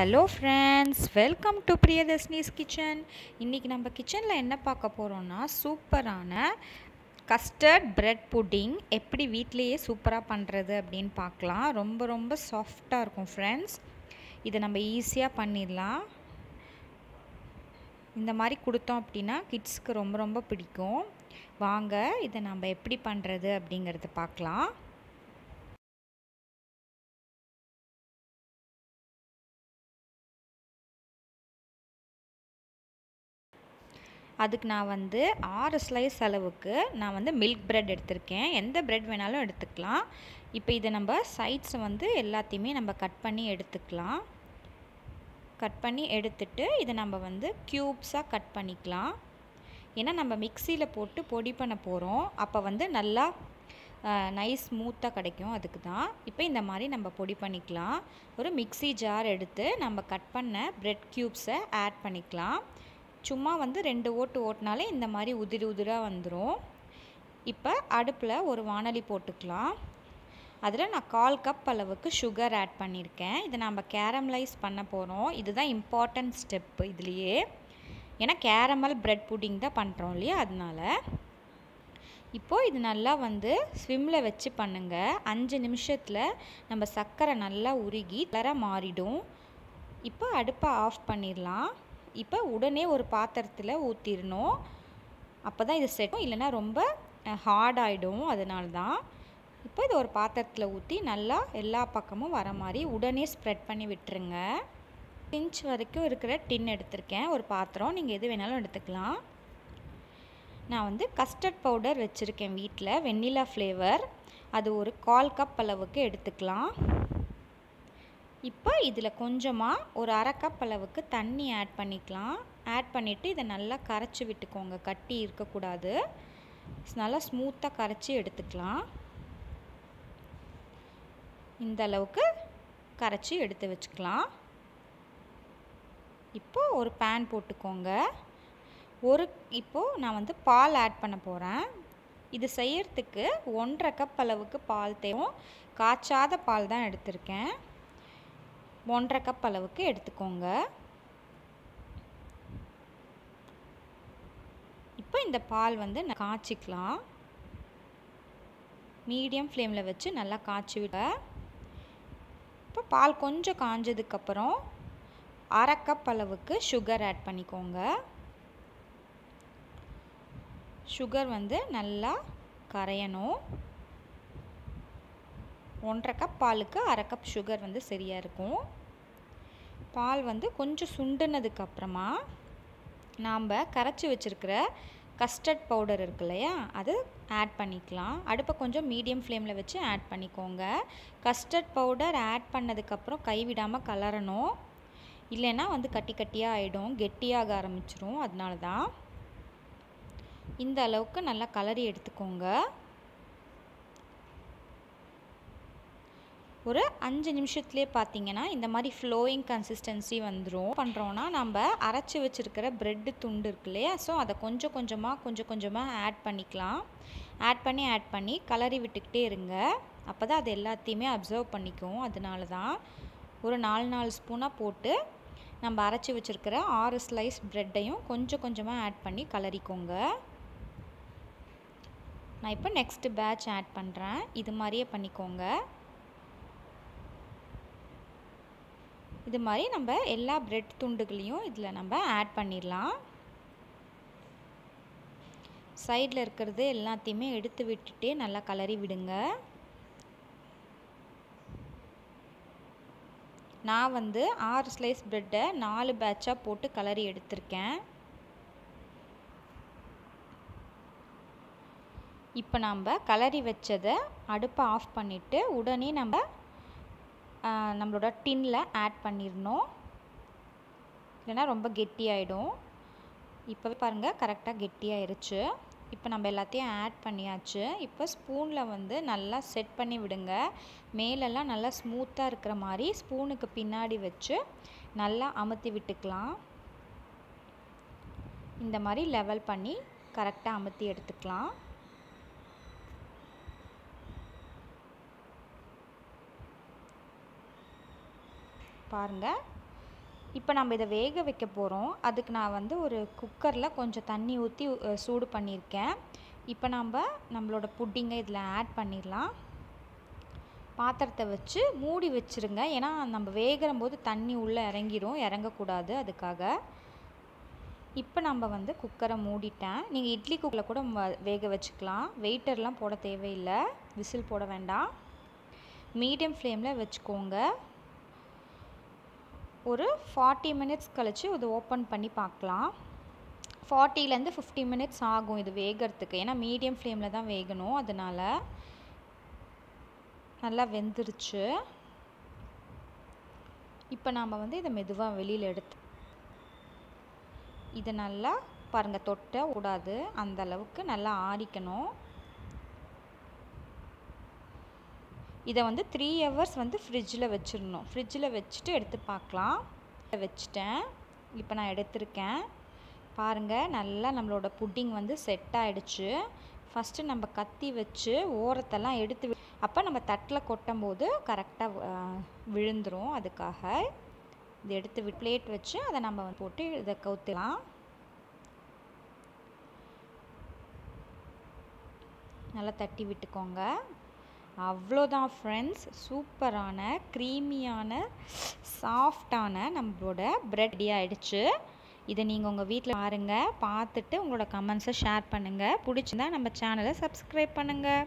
Hello friends welcome to Priyadarshini's kitchen இன்றைக்கி நம்ம கிச்சனில் என்ன பார்க்க போகிறோன்னா சூப்பரான கஸ்டர்ட் பிரெட் புட்டிங் எப்படி வீட்லேயே சூப்பராக பண்ணுறது அப்படின்னு பார்க்கலாம். ரொம்ப ரொம்ப சாஃப்டாக இருக்கும் ஃப்ரெண்ட்ஸ் இதை நம்ம ஈஸியாக பண்ணிடலாம். இந்த மாதிரி கொடுத்தோம் அப்படின்னா கிட்ஸ்க்கு ரொம்ப ரொம்ப பிடிக்கும். வாங்க இதை நம்ம எப்படி பண்ணுறது அப்படிங்கிறத பார்க்கலாம். அதுக்கு நான் வந்து ஆறு ஸ்லைஸ் அளவுக்கு நான் வந்து மில்க் ப்ரெட் எடுத்திருக்கேன். எந்த ப்ரெட் வேணாலும் எடுத்துக்கலாம். இப்போ இதை நம்ம சைட்ஸை வந்து எல்லாத்தையுமே நம்ம கட் பண்ணி எடுத்துக்கலாம். கட் பண்ணி எடுத்துட்டு இதை நம்ம வந்து க்யூப்ஸாக கட் பண்ணிக்கலாம். ஏன்னா நம்ம மிக்சியில் போட்டு பொடி பண்ண போகிறோம் அப்போ வந்து நல்லா நைஸ் ஸ்மூத்தாக கிடைக்கும் அதுக்கு தான். இப்போ இந்த மாதிரி நம்ம பொடி பண்ணிக்கலாம். ஒரு மிக்சி ஜார் எடுத்து நம்ம கட் பண்ண ப்ரெட் க்யூப்ஸை ஆட் பண்ணிக்கலாம். சும்மா வந்து ரெண்டு ஓட்டு ஓட்டினாலே இந்த மாதிரி உதிரி உதிராக வந்துடும் இப்போ அடுப்பில் ஒரு வானொலி போட்டுக்கலாம். அதில் நான் கால் கப் அளவுக்கு சுகர் ஆட் பண்ணியிருக்கேன் இதை நம்ம கேரமலைஸ் பண்ண போகிறோம் இதுதான் இம்பார்ட்டன்ட் ஸ்டெப்பு இதுலேயே. ஏன்னா கேரமல் ப்ரெட் புட்டிங் தான் பண்ணுறோம் இல்லையா? அதனால. இப்போது இது நல்லா வந்து ஸ்விம்மில் வச்சு பண்ணுங்கள் அஞ்சு நிமிஷத்தில் நம்ம சர்க்கரை நல்லா உருகி தர மாறிடும். இப்போ அடுப்பை ஆஃப் பண்ணிடலாம். இப்போ உடனே ஒரு பாத்திரத்தில் ஊற்றிடணும் அப்போ தான் இது செட்டும் இல்லைன்னா ரொம்ப ஹார்ட் ஆகிடும் அதனால தான் இப்போ இது ஒரு பாத்திரத்தில் ஊற்றி நல்லா எல்லா பக்கமும் வர மாதிரி உடனே ஸ்ப்ரெட் பண்ணி விட்டுருங்க. இன்ச் வரைக்கும் இருக்கிற டின் எடுத்திருக்கேன். ஒரு பாத்திரம். நீங்கள் எது வேணாலும் எடுத்துக்கலாம். நான் வந்து கஸ்டர்ட் பவுடர் வச்சுருக்கேன் வீட்டில் வெண்ணிலா ஃப்ளேவர் அது ஒரு கால் கப் அளவுக்கு எடுத்துக்கலாம். இப்போ இதில் கொஞ்சமாக ஒரு அரை கப் அளவுக்கு தண்ணி ஆட் பண்ணிக்கலாம். ஆட் பண்ணிவிட்டு இதை நல்லா கரைச்சி விட்டுக்கோங்க. கட்டி இருக்கக்கூடாது. நல்லா ஸ்மூத்தாக கரைச்சி எடுத்துக்கலாம். இந்த அளவுக்கு கரைச்சி எடுத்து வச்சுக்கலாம். இப்போது ஒரு பேன் போட்டுக்கோங்க. ஒரு இப்போது நான் வந்து பால் ஆட் பண்ண போகிறேன் இது செய்யறதுக்கு ஒன்றரை கப் அளவுக்கு பால் தேவும் காய்ச்சாத பால் தான் எடுத்திருக்கேன். ஒன்றரை கப் அளவுக்கு எடுத்துக்கோங்க. இப்போ இந்த பால் வந்து காய்ச்சிக்கலாம். மீடியம் ஃப்ளேமில் வச்சு நல்லா காய்ச்சி விட. இப்போ பால் கொஞ்சம் காஞ்சதுக்கப்புறம் அரை கப் அளவுக்கு சுகர் ஆட் பண்ணிக்கோங்க. சுகர் வந்து நல்லா கரையணும். ஒன்றரை கப் பாலுக்கு அரை கப் சுகர் வந்து சரியாக இருக்கும். பால் வந்து கொஞ்சம் சுண்டுனதுக்கப்புறமா நாம் கரைச்சி வச்சுருக்கிற கஸ்டர்ட் பவுடர் இருக்கு இல்லையா அது ஆட் பண்ணிக்கலாம். அடுப்பை கொஞ்சம் மீடியம் ஃப்ளேமில் வச்சு ஆட் பண்ணிக்கோங்க. கஸ்டர்ட் பவுடர் ஆட் பண்ணதுக்கப்புறம் கைவிடாமல் கலரணும். இல்லைன்னா வந்து கட்டி கட்டியாக ஆகிடும் கெட்டியாக ஆரம்பிச்சிரும். அதனால தான் இந்த அளவுக்கு நல்லா கலரி எடுத்துக்கோங்க. ஒரு அஞ்சு நிமிஷத்துலேயே பார்த்தீங்கன்னா இந்த மாதிரி ஃப்ளோயிங் கன்சிஸ்டன்சி வந்துடும் பண்ணுறோன்னா நம்ம அரைச்சி வச்சுருக்கிற ப்ரெட்டு துண்டு இருக்கு இல்லையா? ஸோ அதை கொஞ்சம் கொஞ்சமாக கொஞ்சம் கொஞ்சமாக ஆட் பண்ணிக்கலாம். ஆட் பண்ணி ஆட் பண்ணி கலரி விட்டுக்கிட்டே இருங்க. அப்போ தான் அது எல்லாத்தையுமே அப்சர்வ் பண்ணிக்கும் அதனால தான் ஒரு நாலு நாலு ஸ்பூனாக போட்டு நம்ம அரைச்சி வச்சுருக்கிற ஆறு ஸ்லைஸ் ப்ரெட்டையும் கொஞ்சம் கொஞ்சமாக ஆட் பண்ணி கலரிக்கோங்க நான் இப்போ நெக்ஸ்ட்டு பேட்ச் ஆட் பண்ணுறேன் இது மாதிரியே பண்ணிக்கோங்க. இது மாதிரி நம்ம எல்லா பிரெட் துண்டுகளையும் இதில் நம்ம ஆட் பண்ணிடலாம். சைடில் இருக்கிறது எல்லாத்தையுமே எடுத்து விட்டுட்டு நல்லா கலரி விடுங்க. நான் வந்து ஆறு ஸ்லைஸ் ப்ரெட்டை நாலு பேட்சாக போட்டு கலரி எடுத்திருக்கேன். இப்போ நம்ம கலரி வச்சதை அடுப்பை ஆஃப் பண்ணிவிட்டு உடனே நம்ம நம்மளோட டின்னில் ஆட் பண்ணிடணும். இல்லைன்னா ரொம்ப கெட்டியாயிடும். இப்போவே பாருங்கள் கரெக்டாக கெட்டியாயிருச்சு. இப்போ நம்ம எல்லாத்தையும் ஆட் பண்ணியாச்சு. இப்போ ஸ்பூனில் வந்து நல்லா செட் பண்ணி விடுங்க. மேலெல்லாம் நல்லா ஸ்மூத்தாக இருக்கிற மாதிரி ஸ்பூனுக்கு பின்னாடி வச்சு நல்லா அமுத்தி விட்டுக்கலாம். இந்த மாதிரி லெவல் பண்ணி கரெக்டாக அமுத்தி எடுத்துக்கலாம். பாருங்கள் இப்போ நம்ம இதை வேக வைக்க போகிறோம் அதுக்கு நான் வந்து ஒரு குக்கரில் கொஞ்சம் தண்ணி ஊற்றி சூடு பண்ணியிருக்கேன் இப்போ நம்ம நம்மளோட புட்டிங்கை இதில் ஆட் பண்ணிடலாம். பாத்திரத்தை வச்சு மூடி வச்சுருங்க. ஏன்னா நம்ம வேகிற போது தண்ணி உள்ளே இறங்கிடும். இறங்கக்கூடாது அதுக்காக. இப்போ நம்ம வந்து குக்கரை மூடிட்டேன். நீங்கள் இட்லி குக்கரில் கூட வேக வச்சுக்கலாம். வெயிட்டர்லாம் போட தேவையில்லை. விசில் போட வேண்டாம். மீடியம் ஃப்ளேமில் வச்சுக்கோங்க. ஒரு ஃபார்ட்டி மினிட்ஸ் கழித்து இது ஓப்பன் பண்ணி பார்க்கலாம். ஃபார்ட்டிலேருந்து ஃபிஃப்டி மினிட்ஸ் ஆகும் இது வேகிறதுக்கு. ஏன்னா மீடியம் ஃப்ளேமில் தான் வேகணும். அதனால் நல்லா வெந்துருச்சு. இப்போ நாம் வந்து இதை மெதுவாக வெளியில் எடுத்து இதை நல்லா பாருங்கள் தொட்ட விடாது அந்த அளவுக்கு நல்லா ஆறிக்கணும். இதை வந்து த்ரீ ஹவர்ஸ் வந்து ஃப்ரிட்ஜில் வச்சிடணும். ஃப்ரிட்ஜில் வச்சுட்டு எடுத்து பார்க்கலாம். வச்சுட்டேன். இப்போ நான் எடுத்திருக்கேன். பாருங்கள் நல்லா நம்மளோட புட்டிங் வந்து செட் ஆகிடுச்சு ஃபஸ்ட்டு நம்ம கத்தி வச்சு ஓரத்தெல்லாம் எடுத்து அப்போ நம்ம தட்டில் கொட்டும் போது கரெக்டாக விழுந்துடும் அதுக்காக. இதை எடுத்து பிளேட் வச்சு அதை நம்ம போட்டு இதை கவுத்துலாம் நல்லா தட்டி விட்டுக்கோங்க. அவ்வளோதான் ஃப்ரெண்ட்ஸ் சூப்பரான க்ரீமியான சாஃப்டான நம்மளோட ப்ரெட் ரெடி ஆகிடுச்சு இதை நீங்கள் உங்கள் வீட்டில் பாருங்கள் பார்த்துட்டு உங்களோட கமெண்ட்ஸை ஷேர் பண்ணுங்கள் பிடிச்சிருந்தா நம்ம சேனலை சப்ஸ்கிரைப் பண்ணுங்கள்